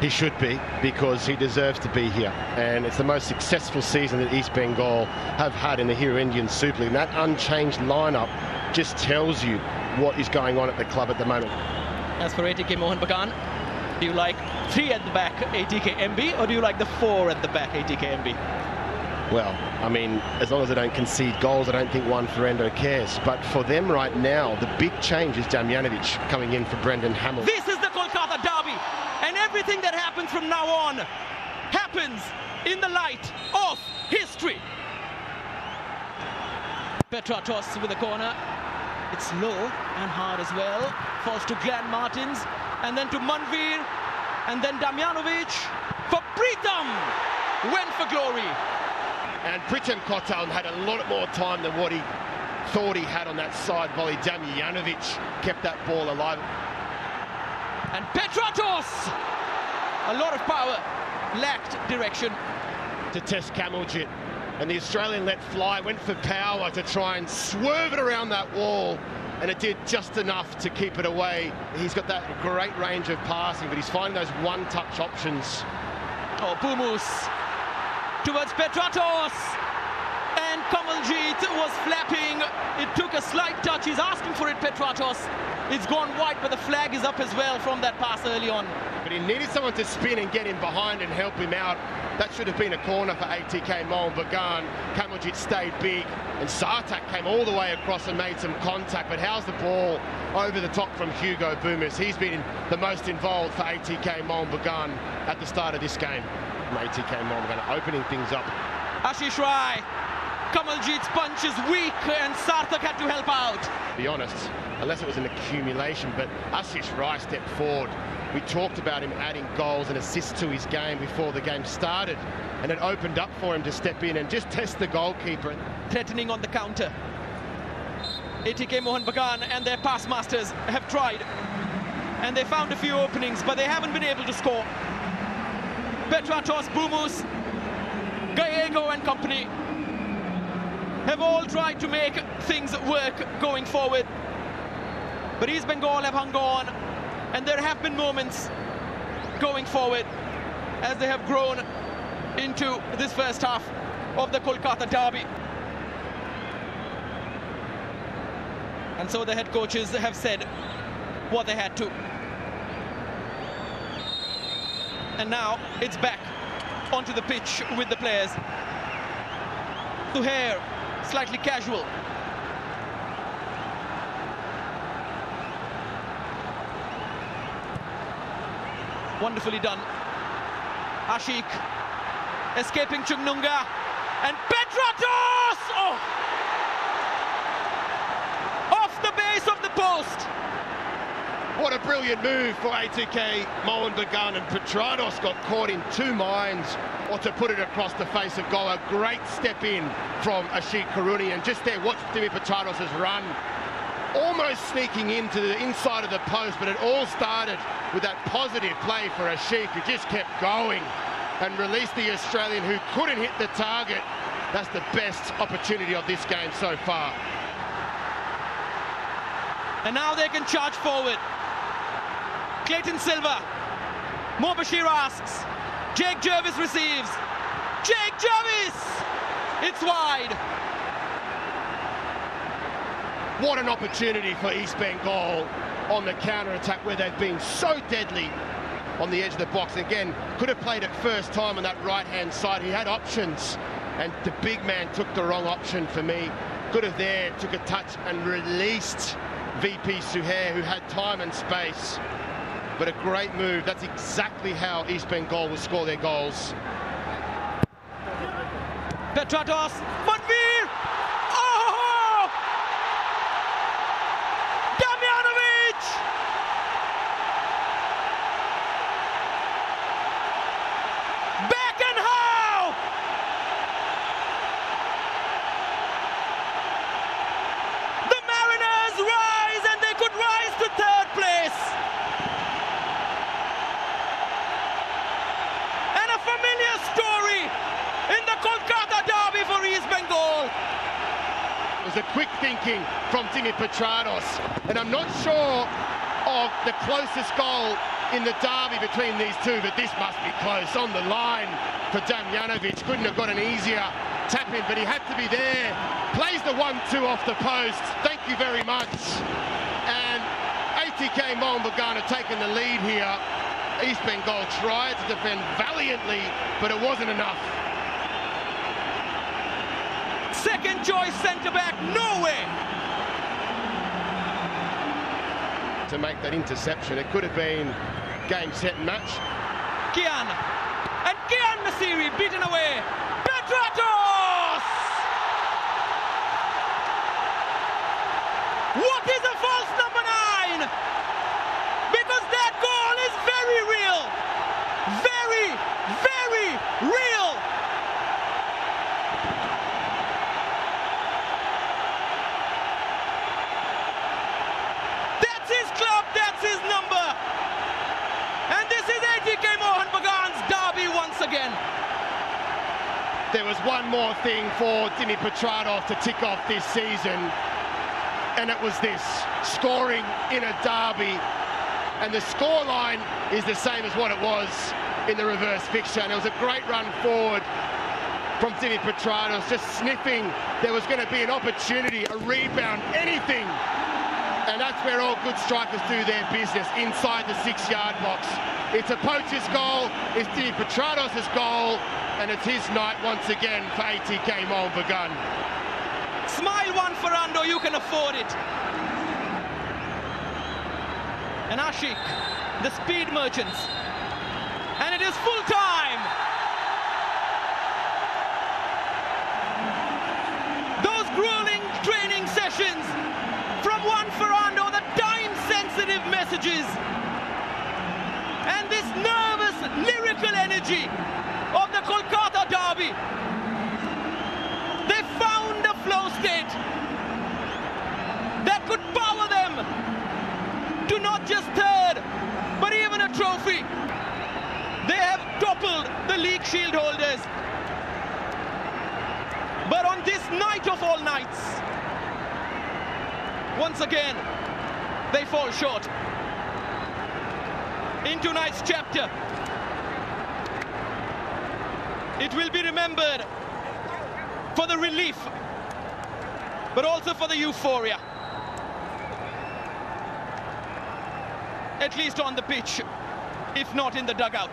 He should be because he deserves to be here. And it's the most successful season that East Bengal have had in the Hero Indian Super League. And that unchanged lineup just tells you what is going on at the club at the moment. As for ATK Mohun Bagan, do you like three at the back ATK MB or do you like the four at the back ATK MB? Well, I mean, as long as they don't concede goals, I don't think Juan Ferrando cares. But for them right now, the big change is Damjanovic coming in for Brendan Hamill. This is the Kolkata derby, and everything that happens from now on happens in the light of history. Petratos with a corner. It's low and hard as well. Falls to Glenn Martins, and then to Manvir, and then Damjanovic for Pritam. Went for glory. And Pritam Kotal had a lot more time than what he thought he had on that side volley. Damjanovic kept that ball alive. And Petratos, a lot of power, lacked direction. To test Kamaljit. And the Australian let fly, went for power to try and swerve it around that wall. And it did just enough to keep it away. He's got that great range of passing, but he's finding those one-touch options. Oh, Boumous towards Petratos. And Kamaljit was flapping. It took a slight touch. He's asking for it, Petratos. It's gone wide, but the flag is up as well from that pass early on. But he needed someone to spin and get him behind and help him out. That should have been a corner for ATK Mohun Bagan. Kamaljit stayed big, and Sarthak came all the way across and made some contact. But how's the ball over the top from Hugo Boumous? He's been the most involved for ATK Mohun Bagan at the start of this game. ATK Mohun Bagan opening things up. Ashish Rai. Kamaljit's punch is weak, and Sarthak had to help out. To be honest, unless it was an accumulation, but Ashish Rai stepped forward. We talked about him adding goals and assists to his game before the game started, and it opened up for him to step in and just test the goalkeeper. Threatening on the counter. ATK Mohun Bagan and their pass masters have tried, and they found a few openings, but they haven't been able to score. Petratos, Boumous, Gallego and company have all tried to make things work going forward. But East Bengal have hung on, and there have been moments going forward as they have grown into this first half of the Kolkata derby. And so the head coaches have said what they had to. And now it's back onto the pitch with the players. Suhair slightly casual. Wonderfully done. Ashique escaping Chungnunga and Petratos! Oh! Off the base of the post. What a brilliant move for ATK Mohun Bagan and Petratos got caught in two minds or to put it across the face of goal. A great step in from Ashique Kuruniyan and just there watch Dimi Petratos' run almost sneaking into the inside of the post but it all started with that positive play for Ashique who just kept going and released the Australian who couldn't hit the target. That's the best opportunity of this game so far. And now they can charge forward. Clayton Silva. Mobashir asks. Jake Jervis receives. Jake Jervis! It's wide. What an opportunity for East Bengal on the counter-attack where they've been so deadly on the edge of the box. Again, could have played it first time on that right-hand side. He had options, and the big man took the wrong option for me. Could have there, took a touch and released VP Suhair, who had time and space but a great move. That's exactly how East Bengal will score their goals. Petratos! Oh! Damjanovic! Back and how? The Mariners rise and they could rise to third place. And a familiar story in the Kolkata derby for East Bengal. It was a quick thinking from Dimi Petratos, and I'm not sure of the closest goal in the derby between these two, but this must be close. On the line for Damjanovic. Couldn't have got an easier tap in, but he had to be there. Plays the 1-2 off the post. Thank you very much. And ATK Mohun Bagan have taken the lead here. East Bengal tried to defend valiantly, but it wasn't enough. Second choice centre back, Norway. To make that interception, it could have been game, set, and match. Kian. And Kian Nasiri beaten away. Petratos! What is a false number nine? Because that goal is very real. Very, very real. That's his club, that's his number. And this is ATK Mohun Bagan's derby once again. There was one more thing for Dimi Petratos to tick off this season, and it was this scoring in a derby. And the scoreline is the same as what it was in the reverse fixture. And it was a great run forward from Dimi Petratos, just sniffing. There was going to be an opportunity, a rebound, anything. And that's where all good strikers do their business, inside the six-yard box. It's a poacher's goal, it's Dimi Petratos' goal, and it's his night once again for ATK Mohun Bagan. Smile one, Ferrando, you can afford it. And Ashique, the speed merchants. And it is full time. Those grueling training sessions from Juan Ferrando, the time-sensitive messages. And this nervous, lyrical energy of the Kolkata derby. They found a flow state that could power them to not just third, but even a trophy. They have toppled the league shield holders. But on this night of all nights, once again, they fall short. In tonight's chapter, it will be remembered for the relief, but also for the euphoria. At least on the pitch, if not in the dugout.